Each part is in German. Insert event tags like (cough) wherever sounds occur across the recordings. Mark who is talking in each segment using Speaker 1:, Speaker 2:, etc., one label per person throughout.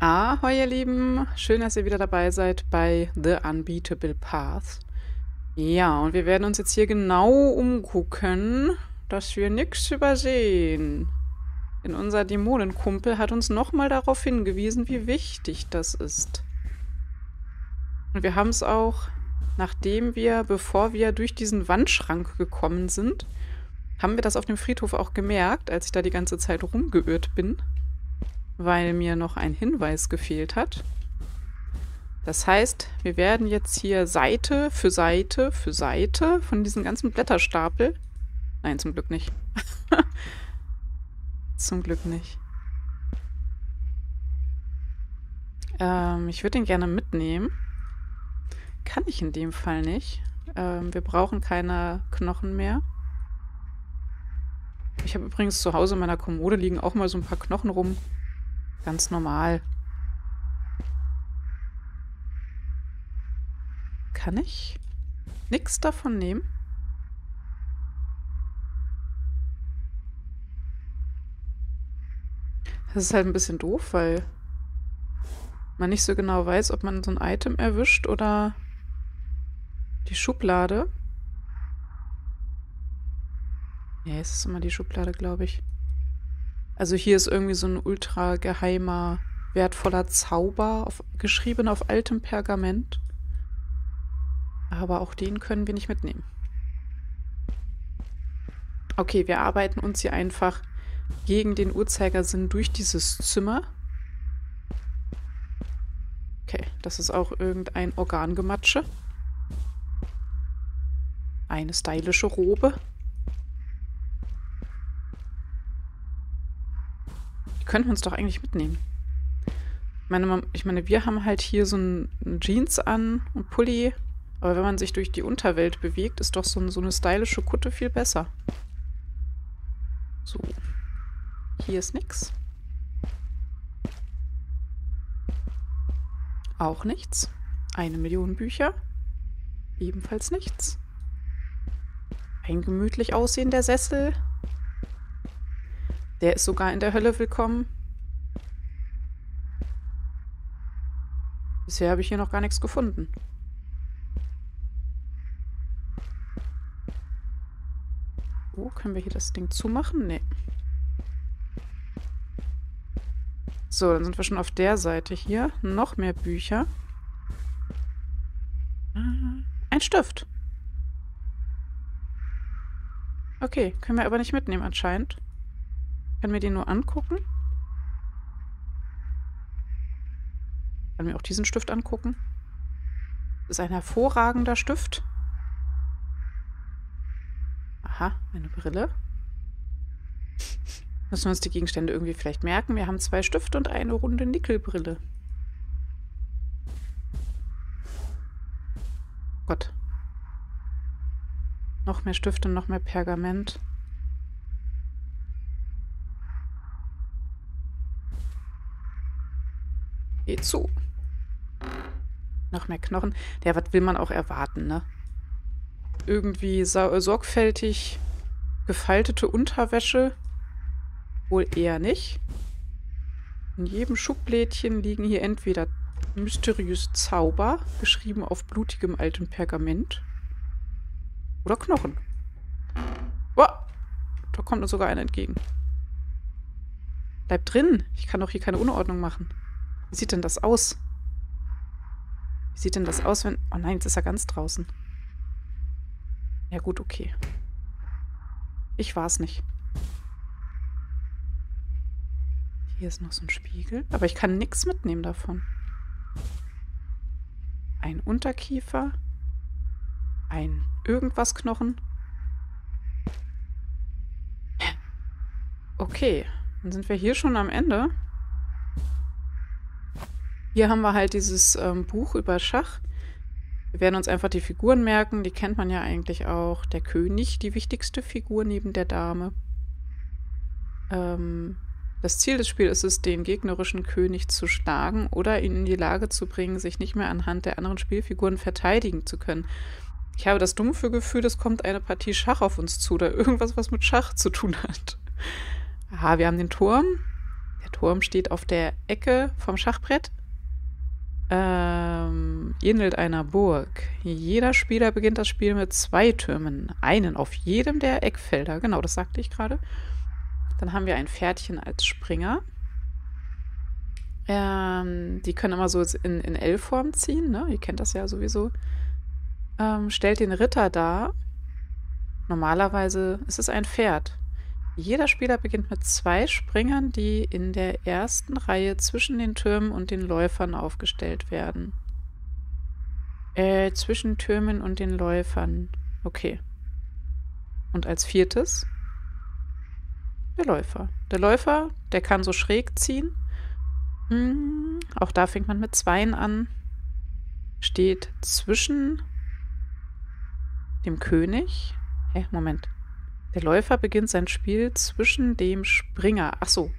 Speaker 1: Ahoi, ihr Lieben. Schön, dass ihr wieder dabei seid bei The Unbeatable Path. Ja, und wir werden uns jetzt hier genau umgucken, dass wir nichts übersehen. Denn unser Dämonenkumpel hat uns nochmal darauf hingewiesen, wie wichtig das ist. Und wir haben es auch, nachdem wir, bevor wir durch diesen Wandschrank gekommen sind, haben wir das auf dem Friedhof auch gemerkt, als ich da die ganze Zeit rumgeirrt bin weil mir noch ein Hinweis gefehlt hat. Das heißt, wir werden jetzt hier Seite für Seite für Seite von diesem ganzen Blätterstapel. Nein, zum Glück nicht. (laughs) zum Glück nicht. Ähm, ich würde den gerne mitnehmen. Kann ich in dem Fall nicht. Ähm, wir brauchen keine Knochen mehr. Ich habe übrigens zu Hause in meiner Kommode liegen auch mal so ein paar Knochen rum. Ganz normal. Kann ich nichts davon nehmen? Das ist halt ein bisschen doof, weil man nicht so genau weiß, ob man so ein Item erwischt oder die Schublade. Ja, es ist immer die Schublade, glaube ich. Also hier ist irgendwie so ein ultra geheimer, wertvoller Zauber auf, geschrieben auf altem Pergament. Aber auch den können wir nicht mitnehmen. Okay, wir arbeiten uns hier einfach gegen den Uhrzeigersinn durch dieses Zimmer. Okay, das ist auch irgendein Organgematsche. Eine stylische Robe. Könnten uns doch eigentlich mitnehmen. Ich meine, ich meine, wir haben halt hier so ein Jeans an und Pulli, aber wenn man sich durch die Unterwelt bewegt, ist doch so, so eine stylische Kutte viel besser. So. Hier ist nichts. Auch nichts. Eine Million Bücher. Ebenfalls nichts. Ein gemütlich aussehender Sessel. Der ist sogar in der Hölle willkommen. Bisher habe ich hier noch gar nichts gefunden. Oh, können wir hier das Ding zumachen? Nee. So, dann sind wir schon auf der Seite hier. Noch mehr Bücher. Ah, ein Stift. Okay, können wir aber nicht mitnehmen anscheinend. Kann mir den nur angucken? Kann mir auch diesen Stift angucken? Das ist ein hervorragender Stift. Aha, eine Brille. Müssen wir uns die Gegenstände irgendwie vielleicht merken. Wir haben zwei Stifte und eine runde Nickelbrille. Gott. Noch mehr Stifte, noch mehr Pergament. Geh zu. Noch mehr Knochen. Ja, was will man auch erwarten, ne? Irgendwie sorgfältig gefaltete Unterwäsche. Wohl eher nicht. In jedem Schublädchen liegen hier entweder mysteriös Zauber, geschrieben auf blutigem altem Pergament, oder Knochen. Boah, da kommt uns sogar einer entgegen. Bleib drin. Ich kann doch hier keine Unordnung machen. Wie sieht denn das aus? Wie sieht denn das aus, wenn... Oh nein, jetzt ist er ganz draußen. Ja gut, okay. Ich war es nicht. Hier ist noch so ein Spiegel. Aber ich kann nichts mitnehmen davon. Ein Unterkiefer. Ein Irgendwas-Knochen. Okay, dann sind wir hier schon am Ende. Hier haben wir halt dieses ähm, Buch über Schach. Wir werden uns einfach die Figuren merken. Die kennt man ja eigentlich auch. Der König, die wichtigste Figur neben der Dame. Ähm, das Ziel des Spiels ist es, den gegnerischen König zu schlagen oder ihn in die Lage zu bringen, sich nicht mehr anhand der anderen Spielfiguren verteidigen zu können. Ich habe das dumpfe Gefühl, es kommt eine Partie Schach auf uns zu oder irgendwas, was mit Schach zu tun hat. Aha, wir haben den Turm. Der Turm steht auf der Ecke vom Schachbrett. Ähm, ähnelt einer Burg. Jeder Spieler beginnt das Spiel mit zwei Türmen. Einen auf jedem der Eckfelder. Genau, das sagte ich gerade. Dann haben wir ein Pferdchen als Springer. Ähm, die können immer so in, in L-Form ziehen, ne? Ihr kennt das ja sowieso. Ähm, stellt den Ritter dar. Normalerweise ist es ein Pferd. Jeder Spieler beginnt mit zwei Springern, die in der ersten Reihe zwischen den Türmen und den Läufern aufgestellt werden. Äh, zwischen Türmen und den Läufern. Okay. Und als viertes der Läufer. Der Läufer, der kann so schräg ziehen. Hm, auch da fängt man mit Zweien an. Steht zwischen dem König. Hä, Moment. Der Läufer beginnt sein Spiel zwischen dem Springer. Ach so,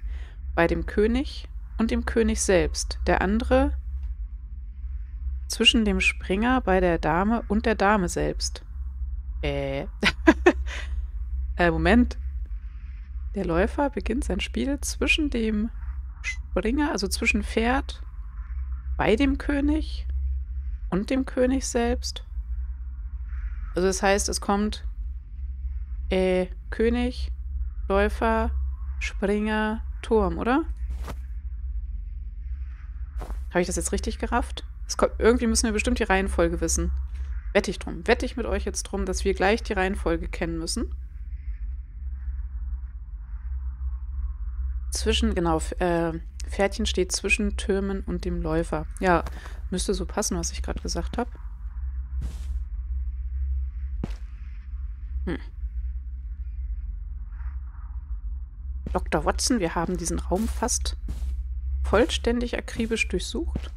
Speaker 1: bei dem König und dem König selbst. Der andere zwischen dem Springer bei der Dame und der Dame selbst. Äh. (laughs) äh, Moment. Der Läufer beginnt sein Spiel zwischen dem Springer, also zwischen Pferd, bei dem König und dem König selbst. Also das heißt, es kommt äh, König, Läufer, Springer, Turm, oder? Habe ich das jetzt richtig gerafft? Kommt, irgendwie müssen wir bestimmt die Reihenfolge wissen. Wette ich drum. Wette ich mit euch jetzt drum, dass wir gleich die Reihenfolge kennen müssen. Zwischen, genau, äh, Pferdchen steht zwischen Türmen und dem Läufer. Ja, müsste so passen, was ich gerade gesagt habe. Dr. Watson, wir haben diesen Raum fast vollständig akribisch durchsucht.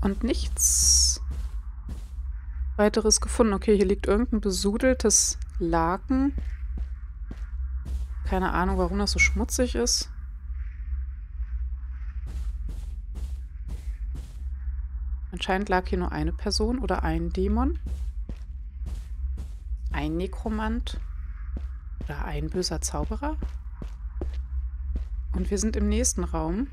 Speaker 1: Und nichts weiteres gefunden. Okay, hier liegt irgendein besudeltes Laken. Keine Ahnung, warum das so schmutzig ist. Anscheinend lag hier nur eine Person oder ein Dämon. Ein Nekromant. Oder ein böser Zauberer. Und wir sind im nächsten Raum.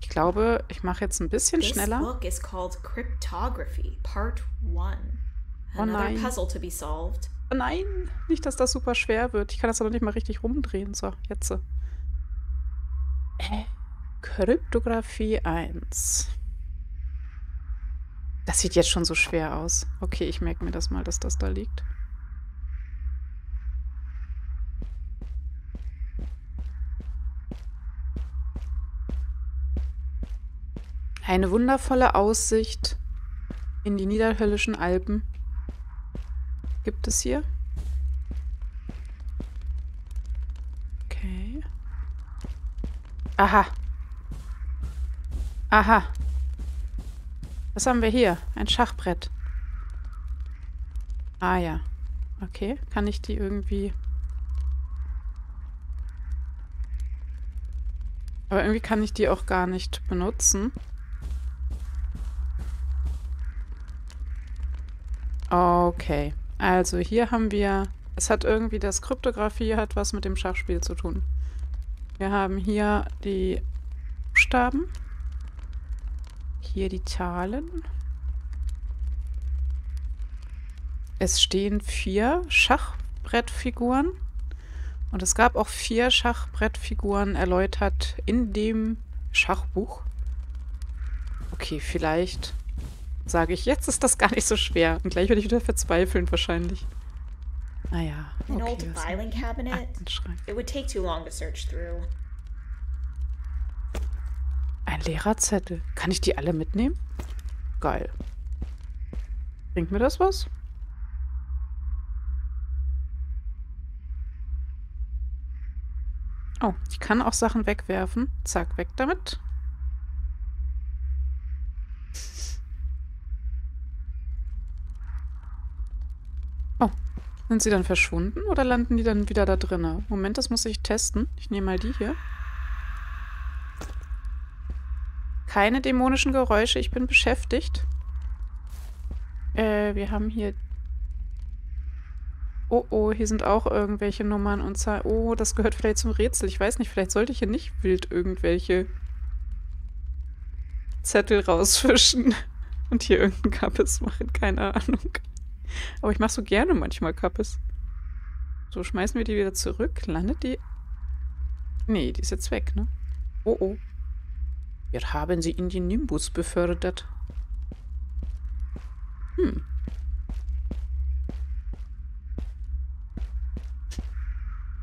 Speaker 1: Ich glaube, ich mache jetzt ein bisschen
Speaker 2: This
Speaker 1: schneller.
Speaker 2: book is called Cryptography, Part 1.
Speaker 1: Oh
Speaker 2: Another
Speaker 1: nein.
Speaker 2: puzzle to be solved.
Speaker 1: Oh nein, nicht, dass das super schwer wird. Ich kann das doch nicht mal richtig rumdrehen. So, jetzt. Äh, Kryptographie 1. Das sieht jetzt schon so schwer aus. Okay, ich merke mir das mal, dass das da liegt. Eine wundervolle Aussicht in die niederhöllischen Alpen gibt es hier. Okay. Aha. Aha. Was haben wir hier? Ein Schachbrett. Ah ja. Okay. Kann ich die irgendwie... Aber irgendwie kann ich die auch gar nicht benutzen. Okay. Also hier haben wir... Es hat irgendwie... Das Kryptographie hat was mit dem Schachspiel zu tun. Wir haben hier die Buchstaben. Hier die Zahlen. Es stehen vier Schachbrettfiguren. Und es gab auch vier Schachbrettfiguren erläutert in dem Schachbuch. Okay, vielleicht sage ich, jetzt ist das gar nicht so schwer. Und gleich werde ich wieder verzweifeln wahrscheinlich. Naja,
Speaker 2: An
Speaker 1: okay.
Speaker 2: old
Speaker 1: was-
Speaker 2: filing cabinet. It would take too long to search through.
Speaker 1: Ein leerer Zettel. Kann ich die alle mitnehmen? Geil. Bringt mir das was? Oh, ich kann auch Sachen wegwerfen. Zack, weg damit. Oh, sind sie dann verschwunden oder landen die dann wieder da drinne? Moment, das muss ich testen. Ich nehme mal die hier. Keine dämonischen Geräusche, ich bin beschäftigt. Äh, wir haben hier Oh, oh, hier sind auch irgendwelche Nummern und Zahlen. Oh, das gehört vielleicht zum Rätsel. Ich weiß nicht, vielleicht sollte ich hier nicht wild irgendwelche Zettel rausfischen (laughs) und hier irgendeinen Kappes machen. Keine Ahnung. Aber ich mache so gerne manchmal Kappes. So, schmeißen wir die wieder zurück. Landet die... Nee, die ist jetzt weg, ne? Oh, oh. Wir haben sie in den Nimbus befördert. Hm.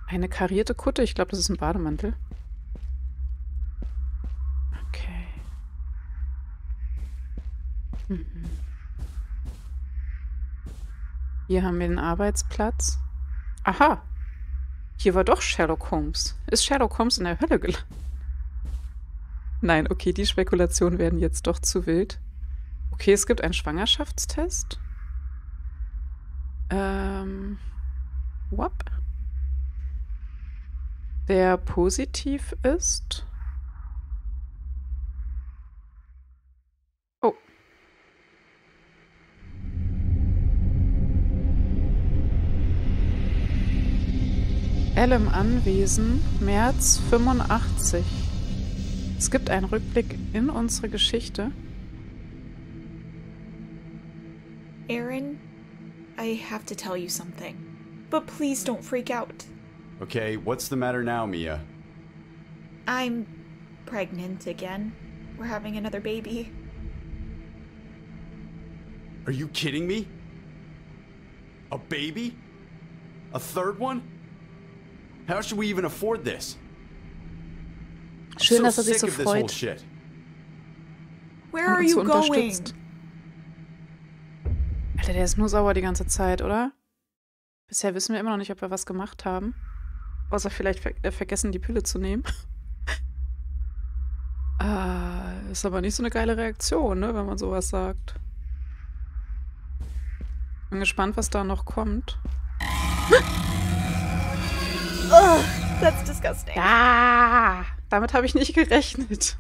Speaker 1: Eine karierte Kutte. Ich glaube, das ist ein Bademantel. Okay. Mhm. Hier haben wir den Arbeitsplatz. Aha. Hier war doch Sherlock Holmes. Ist Sherlock Holmes in der Hölle gelandet? Nein, okay, die Spekulationen werden jetzt doch zu wild. Okay, es gibt einen Schwangerschaftstest. Ähm. Wap. Der positiv ist. Oh. Im Anwesen, März 85. Es gibt einen Rückblick in unsere Geschichte.
Speaker 2: Aaron, I have to tell you something. But please don't freak out.
Speaker 3: Okay, what's the matter now, Mia?
Speaker 2: I'm pregnant again. We're having another baby.
Speaker 3: Are you kidding me? A baby? A third one? How should we even afford this?
Speaker 1: Schön, dass er sich so freut.
Speaker 2: Where
Speaker 1: und
Speaker 2: are you going?
Speaker 1: unterstützt. Alter, der ist nur sauer die ganze Zeit, oder? Bisher wissen wir immer noch nicht, ob wir was gemacht haben. Außer vielleicht ver äh, vergessen, die Pille zu nehmen. (laughs) äh, ist aber nicht so eine geile Reaktion, ne, wenn man sowas sagt. Bin gespannt, was da noch kommt.
Speaker 2: Ugh, (laughs) that's disgusting.
Speaker 1: Ah, damit habe ich nicht gerechnet.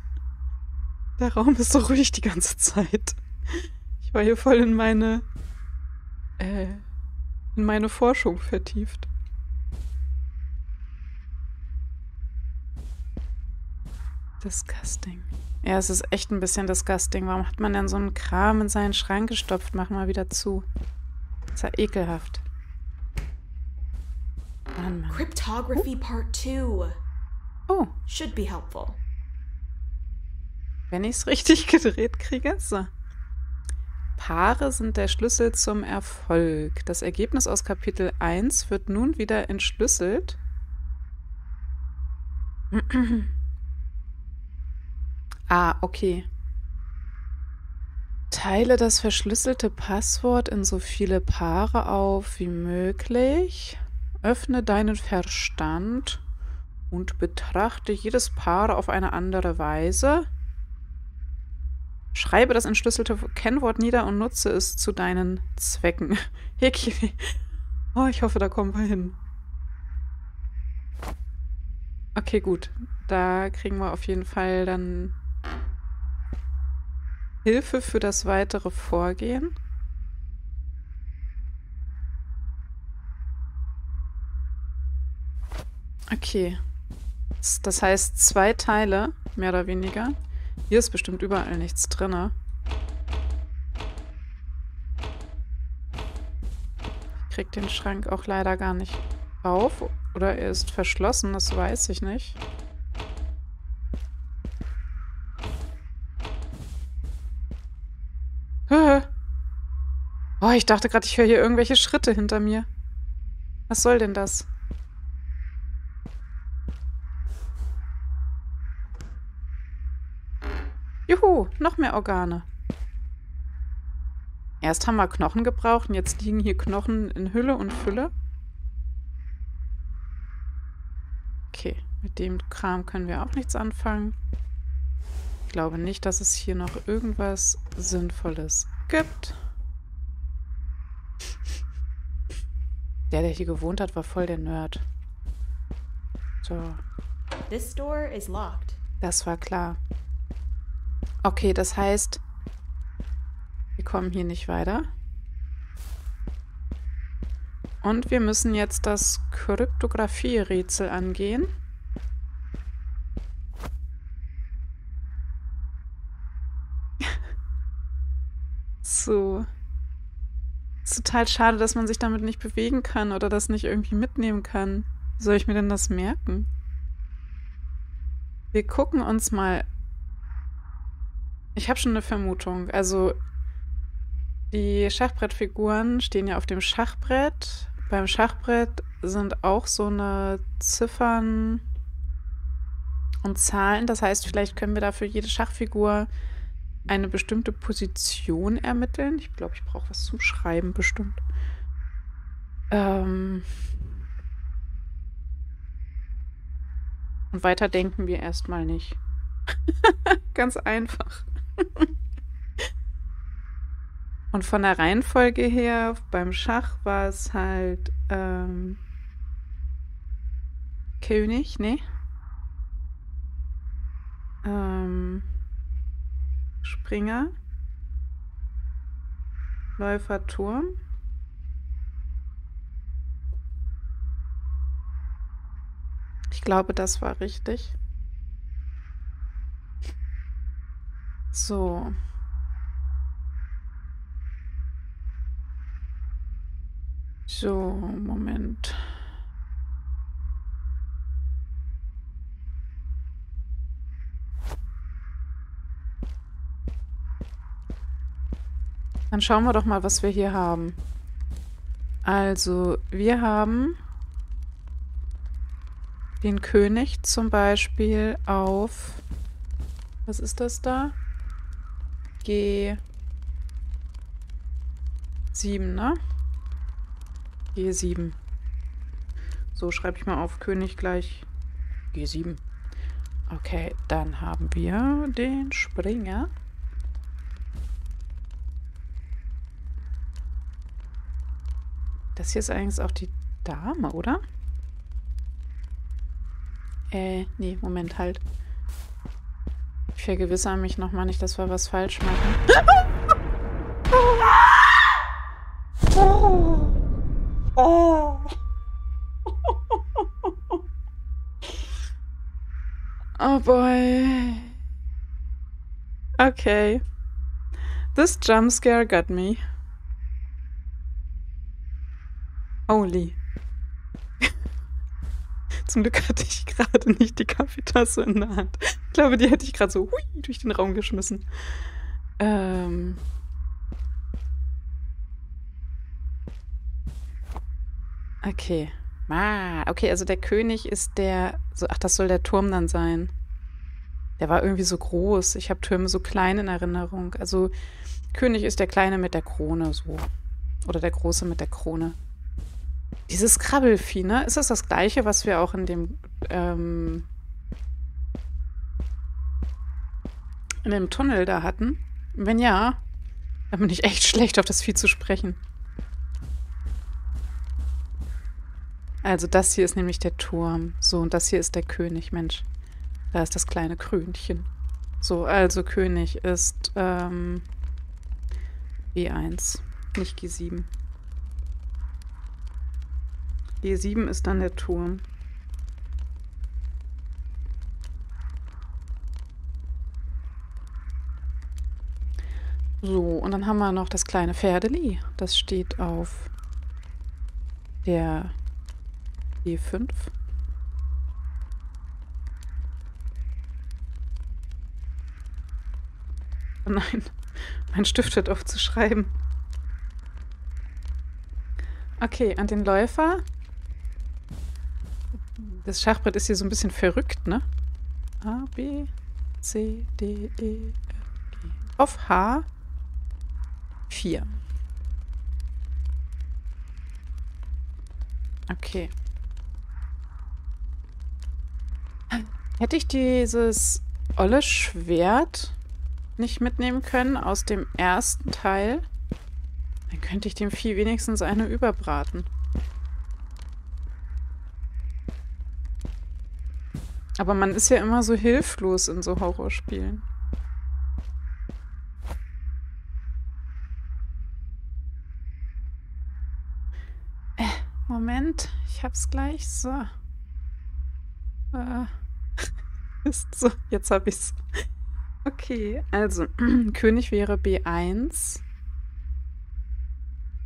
Speaker 1: Der Raum ist so ruhig die ganze Zeit. Ich war hier voll in meine äh, in meine Forschung vertieft. Disgusting. Ja, es ist echt ein bisschen disgusting. Warum hat man denn so einen Kram in seinen Schrank gestopft? Mach mal wieder zu. ist ja ekelhaft. Mann, Mann.
Speaker 2: Cryptography Part 2
Speaker 1: Oh,
Speaker 2: should be helpful.
Speaker 1: wenn ich es richtig (laughs) gedreht kriege. So. Paare sind der Schlüssel zum Erfolg. Das Ergebnis aus Kapitel 1 wird nun wieder entschlüsselt. (clears throat) ah, okay. Teile das verschlüsselte Passwort in so viele Paare auf wie möglich. Öffne deinen Verstand und betrachte jedes Paar auf eine andere Weise. Schreibe das entschlüsselte Kennwort nieder und nutze es zu deinen Zwecken. (laughs) Heki. Oh, ich hoffe, da kommen wir hin. Okay, gut. Da kriegen wir auf jeden Fall dann Hilfe für das weitere Vorgehen. Okay. Das heißt zwei Teile, mehr oder weniger. Hier ist bestimmt überall nichts drin. Ich krieg den Schrank auch leider gar nicht auf. Oder er ist verschlossen, das weiß ich nicht. Oh, ich dachte gerade, ich höre hier irgendwelche Schritte hinter mir. Was soll denn das? Noch mehr Organe. Erst haben wir Knochen gebraucht und jetzt liegen hier Knochen in Hülle und Fülle. Okay, mit dem Kram können wir auch nichts anfangen. Ich glaube nicht, dass es hier noch irgendwas Sinnvolles gibt. Der, der hier gewohnt hat, war voll der Nerd. So,
Speaker 2: This door is locked.
Speaker 1: das war klar. Okay, das heißt, wir kommen hier nicht weiter. Und wir müssen jetzt das Kryptographie-Rätsel angehen. (laughs) so. ist total schade, dass man sich damit nicht bewegen kann oder das nicht irgendwie mitnehmen kann. Wie soll ich mir denn das merken? Wir gucken uns mal. Ich habe schon eine Vermutung. Also, die Schachbrettfiguren stehen ja auf dem Schachbrett beim Schachbrett sind auch so eine Ziffern und Zahlen. Das heißt, vielleicht können wir da für jede Schachfigur eine bestimmte Position ermitteln. Ich glaube, ich brauche was zum Schreiben bestimmt. Ähm und weiter denken wir erstmal nicht. (laughs) Ganz einfach. (laughs) Und von der Reihenfolge her, beim Schach war es halt ähm, König, ne? Ähm, Springer, Läufer, Turm. Ich glaube, das war richtig. So. So, Moment. Dann schauen wir doch mal, was wir hier haben. Also, wir haben den König zum Beispiel auf, was ist das da? G7, ne? G7. So, schreibe ich mal auf König gleich G7. Okay, dann haben wir den Springer. Das hier ist eigentlich auch die Dame, oder? Äh, nee, Moment, halt. Vergewissere mich nochmal nicht, dass wir was falsch machen. Oh. Oh. oh boy. Okay. This jump scare got me. Holy. Zum Glück hatte ich gerade nicht die Kaffeetasse in der Hand. Ich glaube, die hätte ich gerade so hui, durch den Raum geschmissen. Ähm. Okay. Ah, okay, also der König ist der. So, ach, das soll der Turm dann sein. Der war irgendwie so groß. Ich habe Türme so klein in Erinnerung. Also König ist der Kleine mit der Krone, so. Oder der Große mit der Krone. Dieses Krabbelvieh, ne? Ist das das gleiche, was wir auch in dem, ähm, in dem Tunnel da hatten? Wenn ja, dann bin ich echt schlecht, auf das Vieh zu sprechen. Also das hier ist nämlich der Turm. So, und das hier ist der König, Mensch. Da ist das kleine Krönchen. So, also König ist ähm, G1, nicht G7. G7 ist dann der Turm. So, und dann haben wir noch das kleine Pferdeli. Das steht auf der E5. Oh nein, (laughs) mein Stift hört auf zu schreiben. Okay, an den Läufer. Das Schachbrett ist hier so ein bisschen verrückt, ne? A, B, C, D, E, F, G. Auf H 4. Okay. Hätte ich dieses olle Schwert nicht mitnehmen können aus dem ersten Teil, dann könnte ich dem Vieh wenigstens eine überbraten. Aber man ist ja immer so hilflos in so Horrorspielen. hab's gleich. So. Äh. (laughs) Ist so, jetzt hab ich's. Okay, also (clears throat) König wäre B1.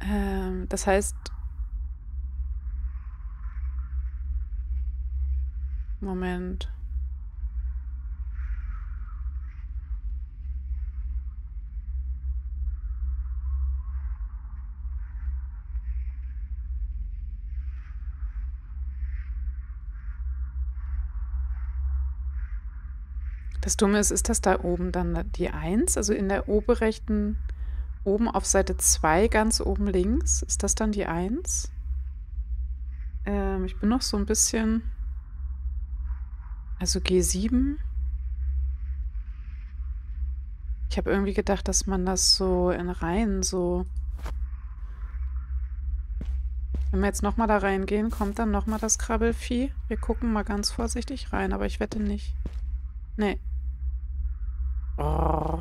Speaker 1: Ähm, das heißt. Moment. Das Dumme ist, ist das da oben dann die 1? Also in der oberrechten, oben auf Seite 2, ganz oben links, ist das dann die 1? Ähm, ich bin noch so ein bisschen... Also G7. Ich habe irgendwie gedacht, dass man das so in Reihen so... Wenn wir jetzt nochmal da reingehen, kommt dann nochmal das Krabbelvieh. Wir gucken mal ganz vorsichtig rein, aber ich wette nicht. Nee. Oh.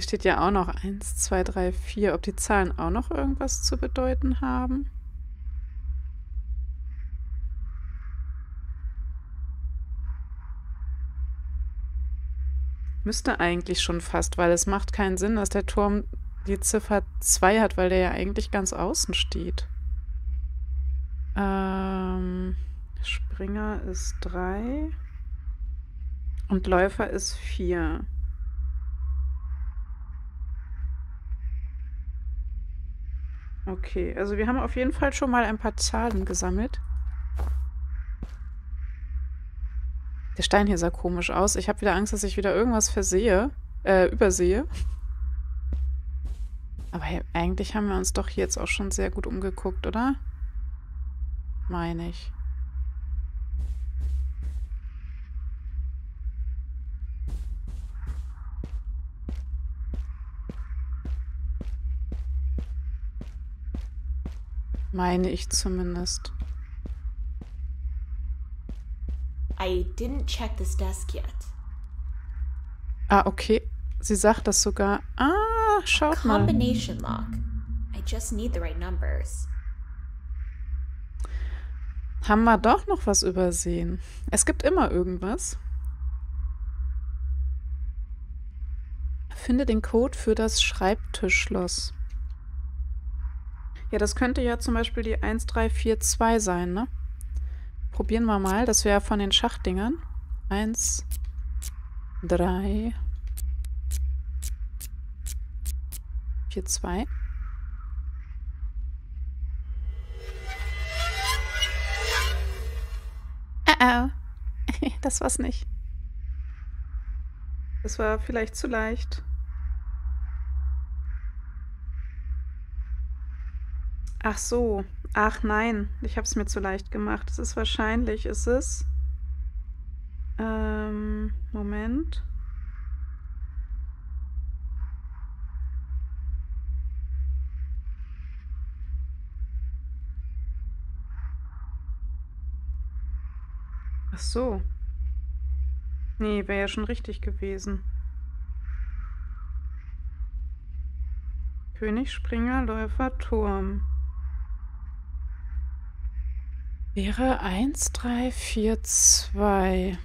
Speaker 1: Hier steht ja auch noch 1, 2, 3, 4. Ob die Zahlen auch noch irgendwas zu bedeuten haben? Müsste eigentlich schon fast, weil es macht keinen Sinn, dass der Turm die Ziffer 2 hat, weil der ja eigentlich ganz außen steht. Ähm, Springer ist 3 und Läufer ist 4. Okay, also wir haben auf jeden Fall schon mal ein paar Zahlen gesammelt. Der Stein hier sah komisch aus. Ich habe wieder Angst, dass ich wieder irgendwas versehe, äh, übersehe. Aber eigentlich haben wir uns doch jetzt auch schon sehr gut umgeguckt, oder? Meine ich. Meine ich zumindest.
Speaker 2: I didn't check this desk yet.
Speaker 1: Ah, okay. Sie sagt das sogar. Ah, schaut mal.
Speaker 2: Combination lock. I just need the right numbers.
Speaker 1: Haben wir doch noch was übersehen. Es gibt immer irgendwas. Finde den Code für das Schreibtischschloss. Ja, das könnte ja zum Beispiel die 1342 sein, ne? Probieren wir mal. Das wäre von den Schachdingern. 1, 3, 4, 2. Uh oh. Das war's nicht. Das war vielleicht zu leicht. Ach so. Ach nein, ich habe es mir zu leicht gemacht. Es ist wahrscheinlich, ist es. Ähm, Moment. Ach so. Nee, wäre ja schon richtig gewesen. König, Springer, Läufer, Turm. Wäre 1, 3, 4, 2.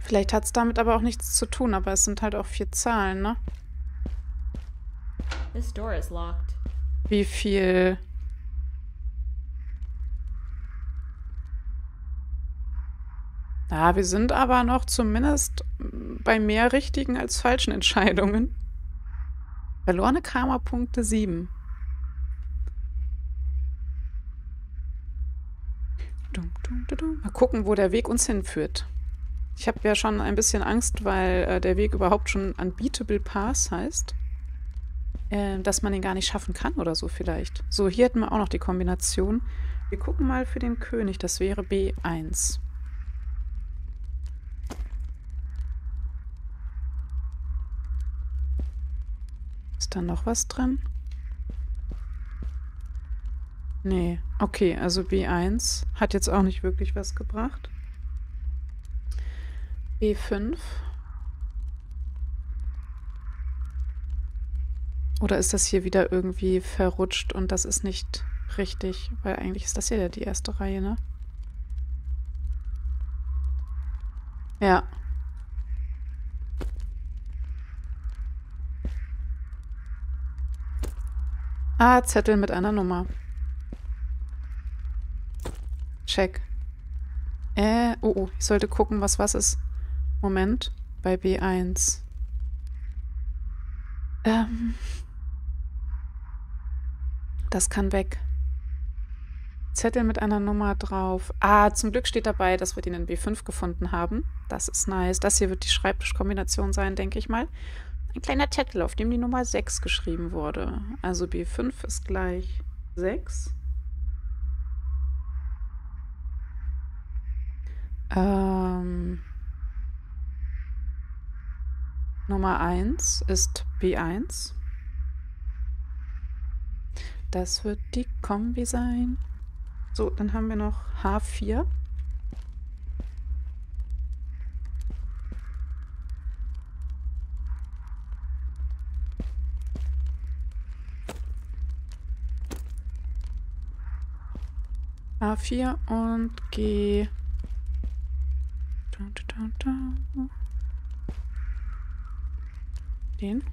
Speaker 1: Vielleicht hat es damit aber auch nichts zu tun, aber es sind halt auch vier Zahlen, ne?
Speaker 2: This door is locked.
Speaker 1: Wie viel Ja, wir sind aber noch zumindest bei mehr richtigen als falschen Entscheidungen. Verlorene Karma-Punkte 7. Mal gucken, wo der Weg uns hinführt. Ich habe ja schon ein bisschen Angst, weil äh, der Weg überhaupt schon Unbeatable Pass heißt. Äh, dass man ihn gar nicht schaffen kann oder so vielleicht. So, hier hätten wir auch noch die Kombination. Wir gucken mal für den König. Das wäre B1. Ist da noch was drin? Nee. Okay, also B1 hat jetzt auch nicht wirklich was gebracht. B5. Oder ist das hier wieder irgendwie verrutscht und das ist nicht richtig? Weil eigentlich ist das ja die erste Reihe, ne? Ja. Ah, Zettel mit einer Nummer. Check. Äh, oh, oh, ich sollte gucken, was was ist. Moment, bei B1. Ähm. Das kann weg. Zettel mit einer Nummer drauf. Ah, zum Glück steht dabei, dass wir den in B5 gefunden haben. Das ist nice. Das hier wird die Schreibtischkombination sein, denke ich mal. Ein kleiner Zettel, auf dem die Nummer 6 geschrieben wurde. Also B5 ist gleich 6. Ähm, Nummer 1 ist B1. Das wird die Kombi sein. So, dann haben wir noch H4. A4 und G. Den?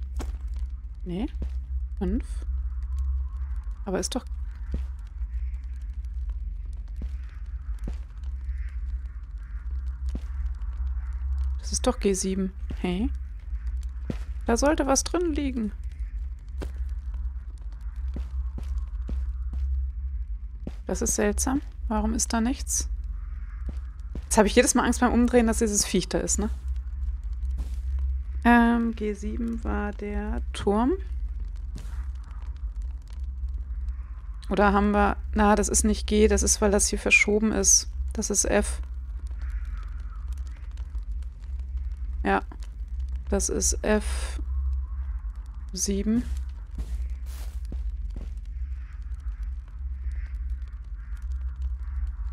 Speaker 1: Nee. 5. Aber ist doch Das ist doch G7. Hey? Da sollte was drin liegen. Das ist seltsam. Warum ist da nichts? Jetzt habe ich jedes Mal Angst beim Umdrehen, dass dieses Viech da ist, ne? Ähm, G7 war der Turm. Oder haben wir... Na, das ist nicht G, das ist, weil das hier verschoben ist. Das ist F. Ja. Das ist F7.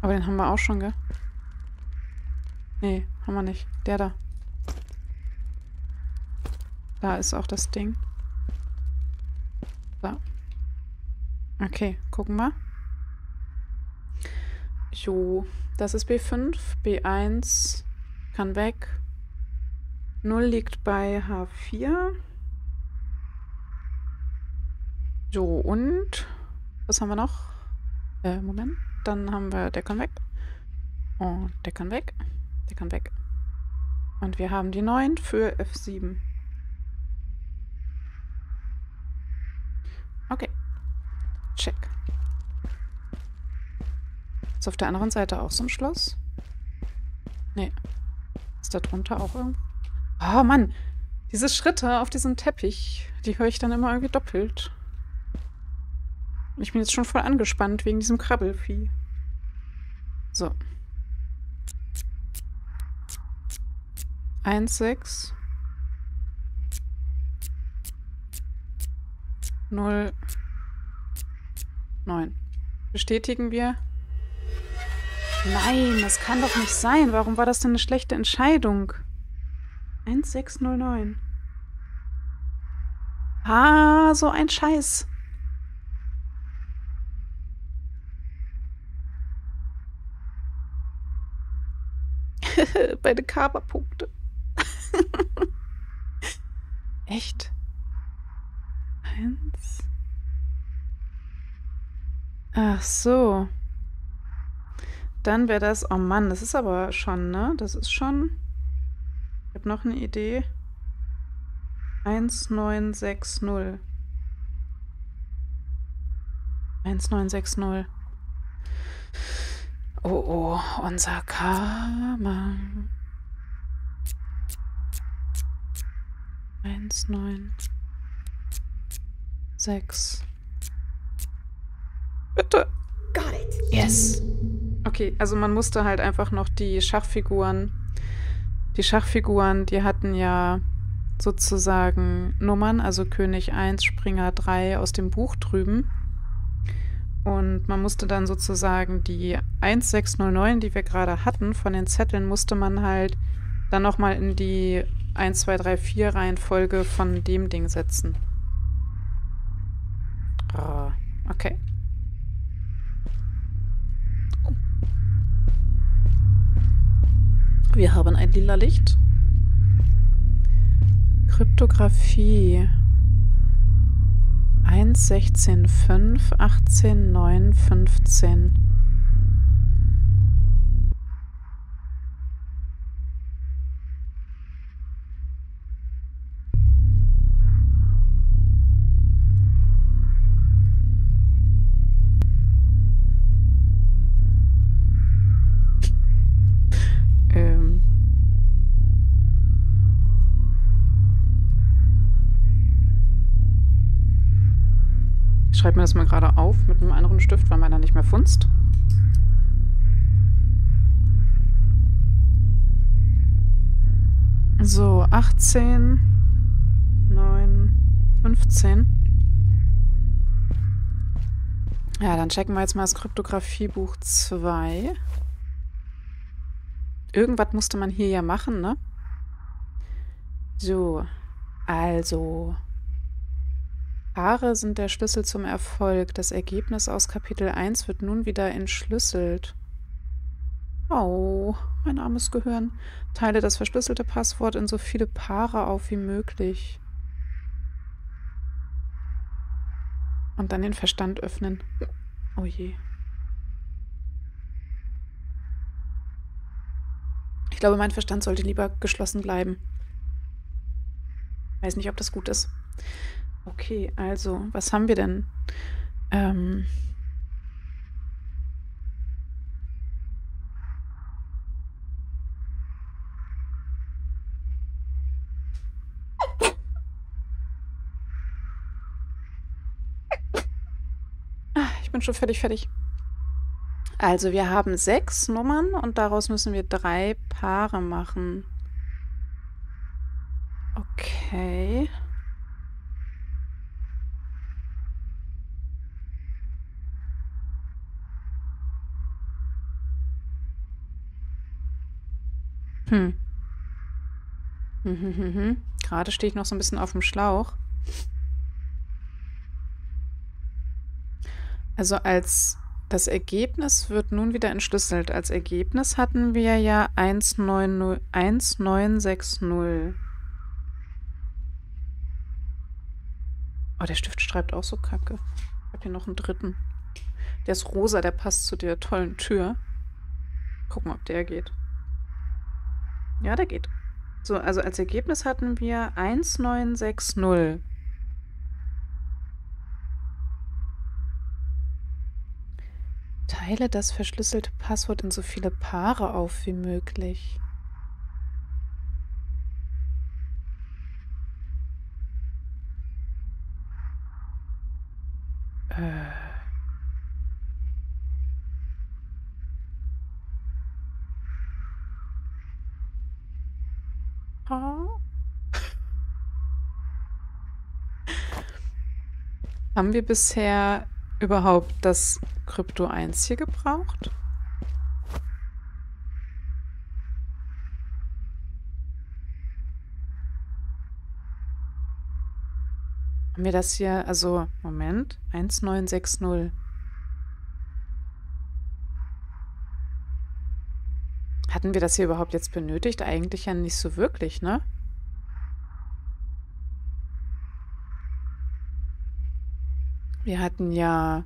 Speaker 1: Aber den haben wir auch schon, gell? Nee, haben wir nicht. Der da. Da ist auch das Ding. So. Okay, gucken wir. Jo, das ist B5. B1 kann weg. 0 liegt bei H4. So, und was haben wir noch? Äh, Moment. Dann haben wir, der kann weg. Und der kann weg. Der kann weg. Und wir haben die 9 für F7. Okay. Check. Ist auf der anderen Seite auch so ein Schloss? Nee. Ist da drunter auch irgendwo? Oh Mann, diese Schritte auf diesem Teppich, die höre ich dann immer irgendwie doppelt. Ich bin jetzt schon voll angespannt wegen diesem Krabbelvieh. So. 1, 6. 0, 9. Bestätigen wir. Nein, das kann doch nicht sein. Warum war das denn eine schlechte Entscheidung? 1609. Ah, so ein Scheiß. (laughs) Beide Kaperpunkte. (laughs) Echt? Eins. Ach so. Dann wäre das. Oh Mann, das ist aber schon, ne? Das ist schon. Ich habe noch eine Idee. 1960. 1960. Oh, oh, unser Karma. 1, 9, 6. Bitte.
Speaker 2: Got it.
Speaker 1: Yes. Okay, also man musste halt einfach noch die Schachfiguren die Schachfiguren, die hatten ja sozusagen Nummern, also König 1, Springer 3 aus dem Buch drüben. Und man musste dann sozusagen die 1609, die wir gerade hatten, von den Zetteln, musste man halt dann nochmal in die 1, 2, 3, 4 Reihenfolge von dem Ding setzen. Oh, okay. Wir haben ein lila Licht. Kryptographie. 1, 16, 5, 18, 9, 15. schreibe mir das mal gerade auf mit einem anderen Stift, weil meiner nicht mehr funzt. So, 18, 9, 15. Ja, dann checken wir jetzt mal das Kryptografiebuch 2. Irgendwas musste man hier ja machen, ne? So, also Paare sind der Schlüssel zum Erfolg. Das Ergebnis aus Kapitel 1 wird nun wieder entschlüsselt. Oh, mein armes Gehirn. Teile das verschlüsselte Passwort in so viele Paare auf wie möglich. Und dann den Verstand öffnen. Oh je. Ich glaube, mein Verstand sollte lieber geschlossen bleiben. Weiß nicht, ob das gut ist. Okay, also, was haben wir denn? Ähm. Ah, ich bin schon fertig, fertig. Also, wir haben sechs Nummern und daraus müssen wir drei Paare machen. Okay. Hm. Hm, hm, hm, hm. Gerade stehe ich noch so ein bisschen auf dem Schlauch. Also als das Ergebnis wird nun wieder entschlüsselt. Als Ergebnis hatten wir ja 1960. Oh, der Stift schreibt auch so kacke. Ich habe hier noch einen dritten. Der ist rosa, der passt zu der tollen Tür. Gucken, ob der geht. Ja, der geht. So, also als Ergebnis hatten wir 1960. Teile das verschlüsselte Passwort in so viele Paare auf wie möglich. Haben wir bisher überhaupt das Krypto 1 hier gebraucht? Haben wir das hier, also, Moment, 1960. Hatten wir das hier überhaupt jetzt benötigt? Eigentlich ja nicht so wirklich, ne? Wir hatten ja...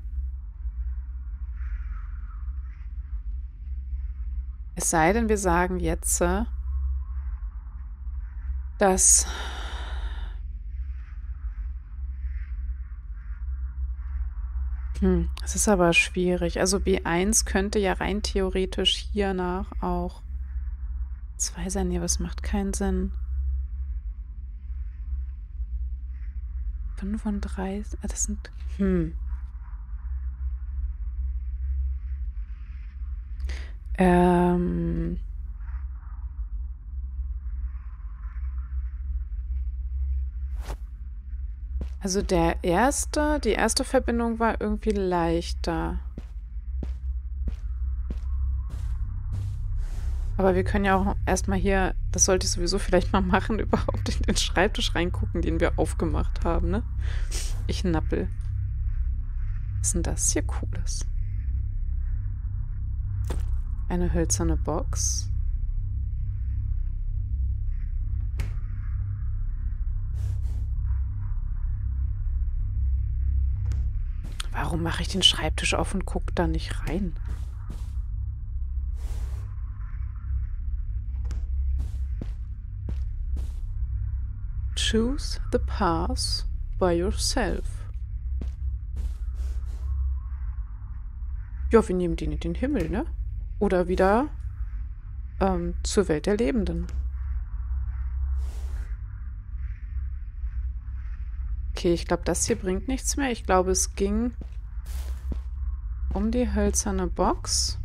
Speaker 1: Es sei denn, wir sagen jetzt, äh, dass Hm, es ist aber schwierig. Also B1 könnte ja rein theoretisch hiernach auch 2 sein. Nee, was macht keinen Sinn. 35, ah, das sind, hm. Ähm. Also der erste, die erste Verbindung war irgendwie leichter. Aber wir können ja auch erstmal hier, das sollte ich sowieso vielleicht mal machen, (laughs) überhaupt in den Schreibtisch reingucken, den wir aufgemacht haben, ne? Ich nappel. Was ist denn das hier Cooles? Eine hölzerne Box. Warum mache ich den Schreibtisch auf und gucke da nicht rein? Choose the path by yourself. Ja, wir nehmen den in den Himmel, ne? Oder wieder ähm, zur Welt der Lebenden. Okay, ich glaube, das hier bringt nichts mehr. Ich glaube, es ging um die hölzerne Box.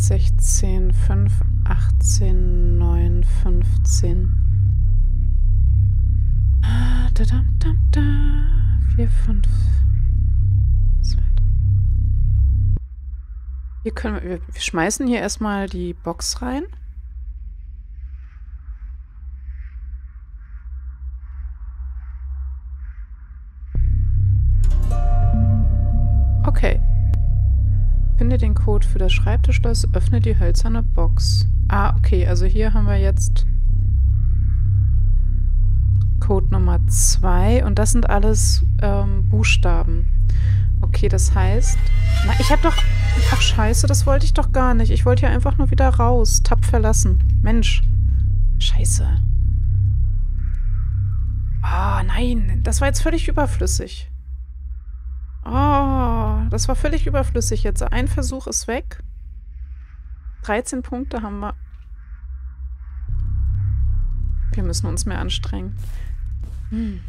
Speaker 1: 16, 5, 18, 9, 15. Ah, da, da, da, da. 4, 5, 2, 3. Hier können wir, wir schmeißen hier erstmal die Box rein. Code für das Schreibtischschloss, öffne die hölzerne Box. Ah, okay, also hier haben wir jetzt Code Nummer 2 und das sind alles ähm, Buchstaben. Okay, das heißt... Na, ich habe doch... Ach, scheiße, das wollte ich doch gar nicht. Ich wollte hier einfach nur wieder raus. Tab verlassen. Mensch. Scheiße. Ah, oh, nein. Das war jetzt völlig überflüssig. Oh, das war völlig überflüssig jetzt. Ein Versuch ist weg. 13 Punkte haben wir. Wir müssen uns mehr anstrengen. Hm.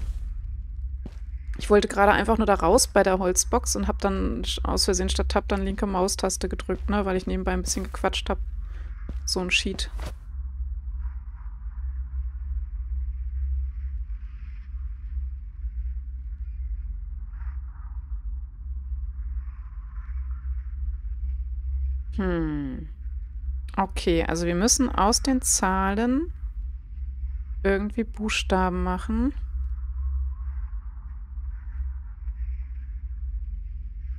Speaker 1: Ich wollte gerade einfach nur da raus bei der Holzbox und habe dann aus Versehen statt Tab dann linke Maustaste gedrückt, ne, weil ich nebenbei ein bisschen gequatscht habe. So ein Sheet. Okay, also wir müssen aus den Zahlen irgendwie Buchstaben machen.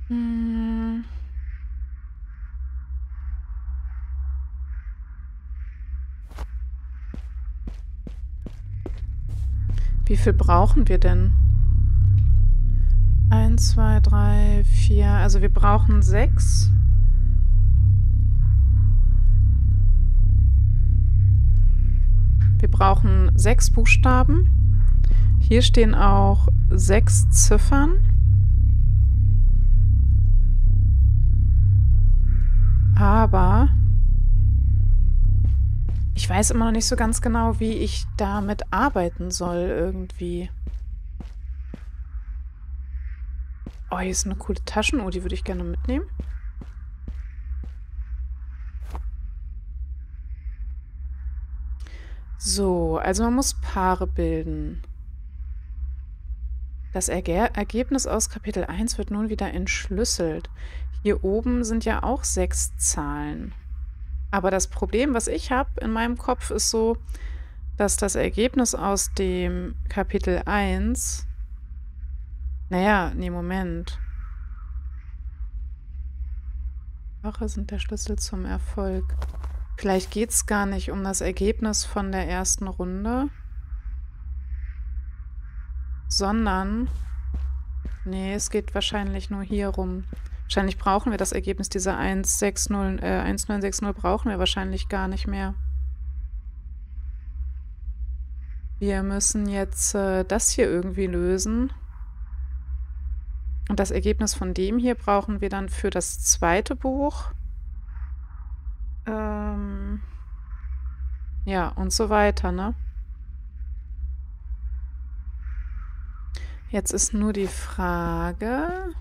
Speaker 1: Hm. Wie viel brauchen wir denn? Eins, zwei, drei, vier. Also wir brauchen sechs. Wir brauchen sechs Buchstaben. Hier stehen auch sechs Ziffern. Aber ich weiß immer noch nicht so ganz genau, wie ich damit arbeiten soll irgendwie. Oh, hier ist eine coole Taschenuhr, die würde ich gerne mitnehmen. So, also man muss Paare bilden. Das Erge Ergebnis aus Kapitel 1 wird nun wieder entschlüsselt. Hier oben sind ja auch sechs Zahlen. Aber das Problem, was ich habe in meinem Kopf, ist so, dass das Ergebnis aus dem Kapitel 1... Naja, nee, Moment. Wache sind der Schlüssel zum Erfolg. Vielleicht geht es gar nicht um das Ergebnis von der ersten Runde, sondern, nee, es geht wahrscheinlich nur hier rum. Wahrscheinlich brauchen wir das Ergebnis dieser 160, äh, 1960 brauchen wir wahrscheinlich gar nicht mehr. Wir müssen jetzt äh, das hier irgendwie lösen. Und das Ergebnis von dem hier brauchen wir dann für das zweite Buch. Ähm ja, und so weiter, ne? Jetzt ist nur die Frage.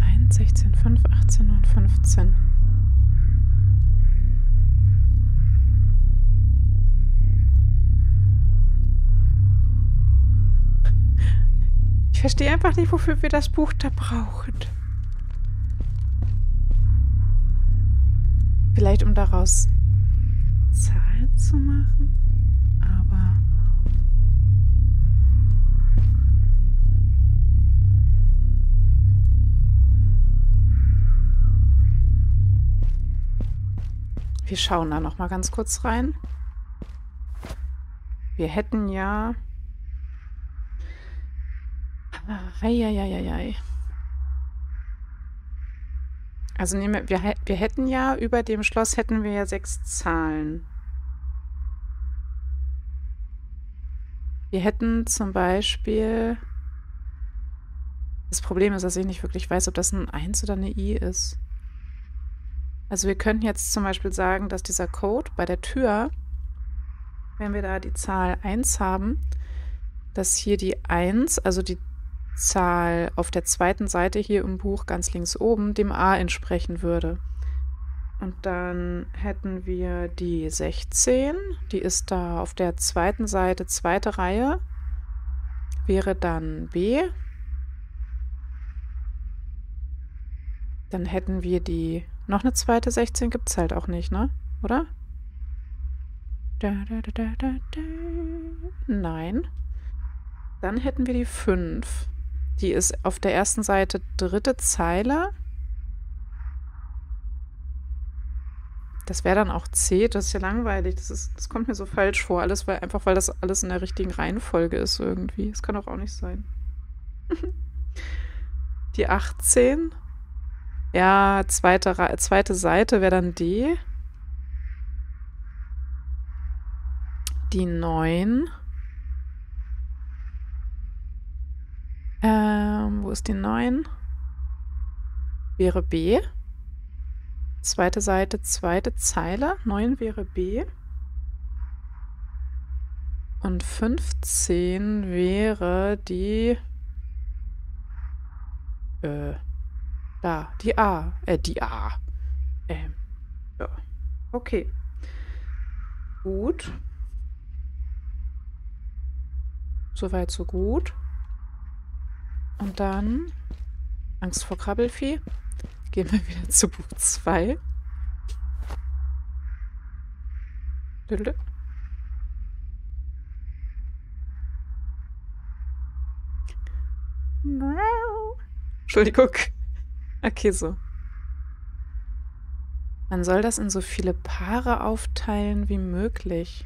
Speaker 1: Eins, sechzehn, fünf, achtzehn und fünfzehn. Verstehe einfach nicht, wofür wir das Buch da brauchen. Vielleicht um daraus Zahlen zu machen? Aber... Wir schauen da noch mal ganz kurz rein. Wir hätten ja... Eieieiei. Also nehmen wir, wir, hätten ja, über dem Schloss hätten wir ja sechs Zahlen. Wir hätten zum Beispiel... Das Problem ist, dass ich nicht wirklich weiß, ob das ein 1 oder eine I ist. Also wir könnten jetzt zum Beispiel sagen, dass dieser Code bei der Tür, wenn wir da die Zahl 1 haben, dass hier die 1, also die Zahl auf der zweiten Seite hier im Buch ganz links oben dem A entsprechen würde. Und dann hätten wir die 16, die ist da auf der zweiten Seite, zweite Reihe, wäre dann B. Dann hätten wir die, noch eine zweite 16 gibt es halt auch nicht, ne? Oder? Da, da, da, Nein. Dann hätten wir die 5. Die ist auf der ersten Seite dritte Zeile. Das wäre dann auch C. Das ist ja langweilig. Das, ist, das kommt mir so falsch vor. Alles, weil, einfach weil das alles in der richtigen Reihenfolge ist irgendwie. Das kann doch auch nicht sein. (laughs) Die 18. Ja, zweite, zweite Seite wäre dann D. Die 9. Ähm, wo ist die 9? Wäre B. Zweite Seite, zweite Zeile. 9 wäre B. Und 15 wäre die... Äh, da, die A. Äh, die A. Ähm, ja. Okay. Gut. Soweit, so gut. Und dann Angst vor Krabbelfee. Gehen wir wieder zu Buch 2. Entschuldigung. Okay, so. Man soll das in so viele Paare aufteilen wie möglich.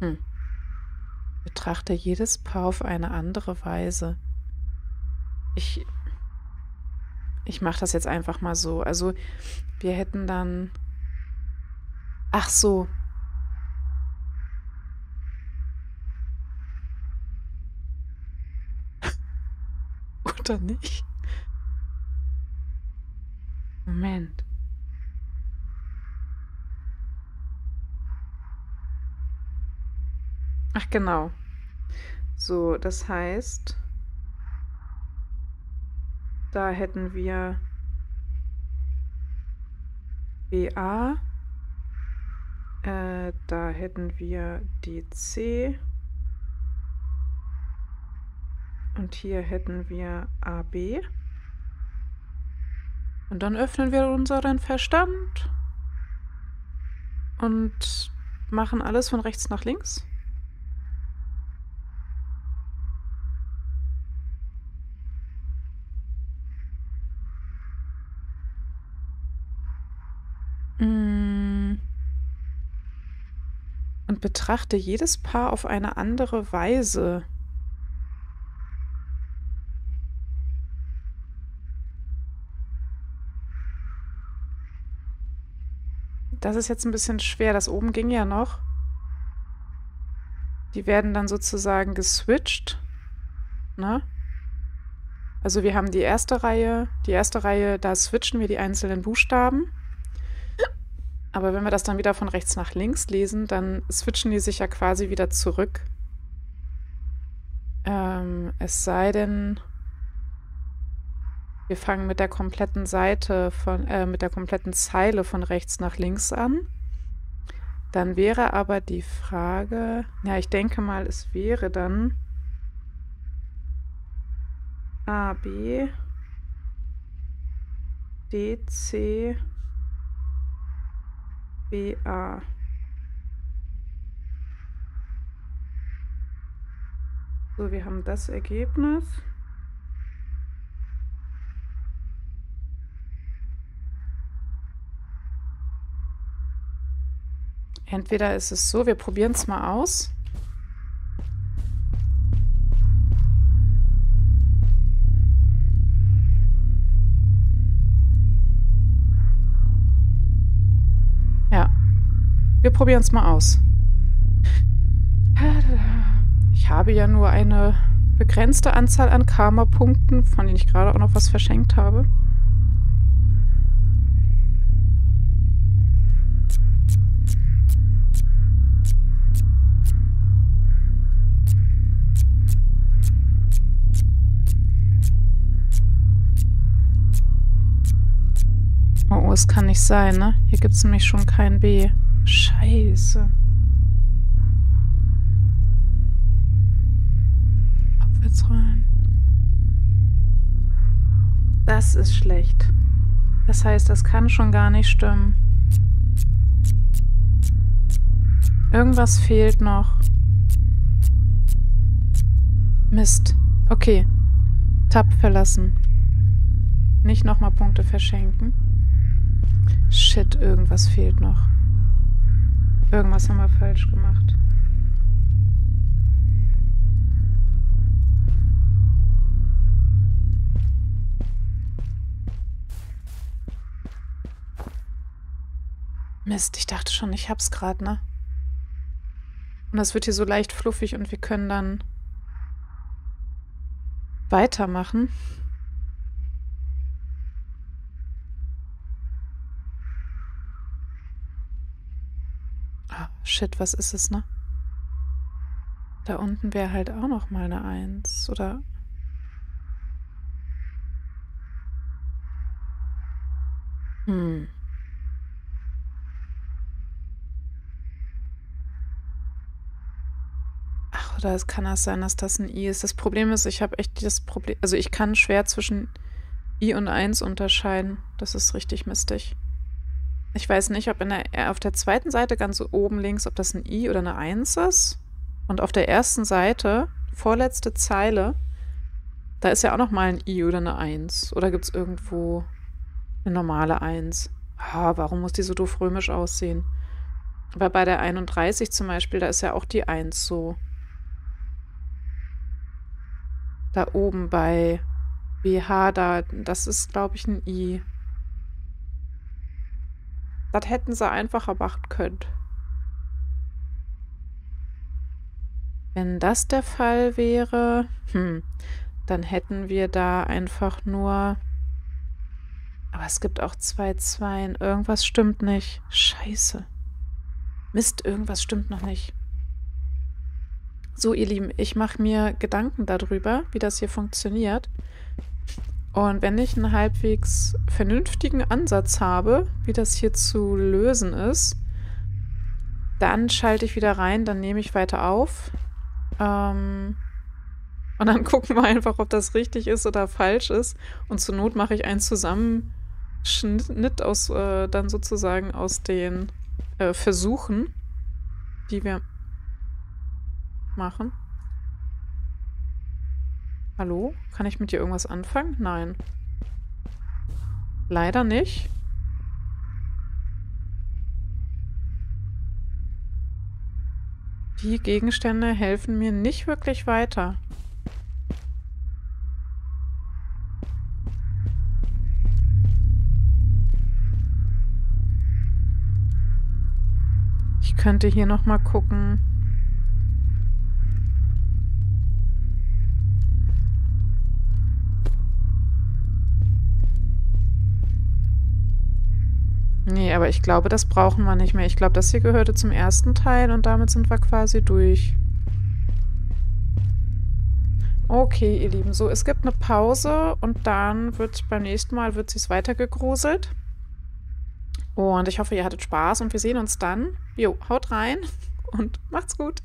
Speaker 1: Hm. Betrachte jedes Paar auf eine andere Weise. Ich, ich mache das jetzt einfach mal so. Also wir hätten dann... Ach so. (laughs) Oder nicht? Genau. So, das heißt, da hätten wir BA, äh, da hätten wir die C und hier hätten wir AB. Und dann öffnen wir unseren Verstand und machen alles von rechts nach links. Und betrachte jedes Paar auf eine andere Weise. Das ist jetzt ein bisschen schwer. Das oben ging ja noch. Die werden dann sozusagen geswitcht. Ne? Also wir haben die erste Reihe. Die erste Reihe, da switchen wir die einzelnen Buchstaben. Aber wenn wir das dann wieder von rechts nach links lesen, dann switchen die sich ja quasi wieder zurück. Ähm, es sei denn, wir fangen mit der kompletten Seite von, äh, mit der kompletten Zeile von rechts nach links an. Dann wäre aber die Frage, ja, ich denke mal, es wäre dann A, B, D, C, B, A. So, wir haben das Ergebnis. Entweder ist es so, wir probieren es mal aus. Probieren es mal aus. Ich habe ja nur eine begrenzte Anzahl an Karma-Punkten, von denen ich gerade auch noch was verschenkt habe. Oh, es kann nicht sein, ne? Hier gibt es nämlich schon kein B. Scheiße. Aufwärts rollen. Das ist schlecht. Das heißt, das kann schon gar nicht stimmen. Irgendwas fehlt noch. Mist. Okay. Tab verlassen. Nicht nochmal Punkte verschenken. Shit, irgendwas fehlt noch. Irgendwas haben wir falsch gemacht. Mist, ich dachte schon, ich hab's gerade, ne? Und das wird hier so leicht fluffig und wir können dann weitermachen. Shit, was ist es, ne? Da unten wäre halt auch noch mal eine Eins, oder? Hm. Ach, oder es kann das sein, dass das ein I ist. Das Problem ist, ich habe echt das Problem, also ich kann schwer zwischen I und 1 unterscheiden. Das ist richtig mistig. Ich weiß nicht, ob in der, äh, auf der zweiten Seite ganz oben links, ob das ein I oder eine 1 ist. Und auf der ersten Seite, vorletzte Zeile, da ist ja auch noch mal ein I oder eine 1. Oder gibt es irgendwo eine normale 1? Ah, warum muss die so doof römisch aussehen? Aber bei der 31 zum Beispiel, da ist ja auch die 1 so. Da oben bei BH, da, das ist, glaube ich, ein I. Das hätten sie einfacher machen können. Wenn das der Fall wäre, hm, dann hätten wir da einfach nur... Aber es gibt auch zwei Zweien. Irgendwas stimmt nicht. Scheiße. Mist, irgendwas stimmt noch nicht. So, ihr Lieben, ich mache mir Gedanken darüber, wie das hier funktioniert. Und wenn ich einen halbwegs vernünftigen Ansatz habe, wie das hier zu lösen ist, dann schalte ich wieder rein, dann nehme ich weiter auf. Ähm, und dann (laughs) gucken wir einfach, ob das richtig ist oder falsch ist. Und zur Not mache ich einen Zusammenschnitt aus, äh, dann sozusagen aus den äh, Versuchen, die wir machen. Hallo? Kann ich mit dir irgendwas anfangen? Nein. Leider nicht. Die Gegenstände helfen mir nicht wirklich weiter. Ich könnte hier noch mal gucken. Nee, aber ich glaube, das brauchen wir nicht mehr. Ich glaube, das hier gehörte zum ersten Teil und damit sind wir quasi durch. Okay, ihr Lieben, so, es gibt eine Pause und dann wird beim nächsten Mal wird es weiter gegruselt. Und ich hoffe, ihr hattet Spaß und wir sehen uns dann. Jo, haut rein und macht's gut.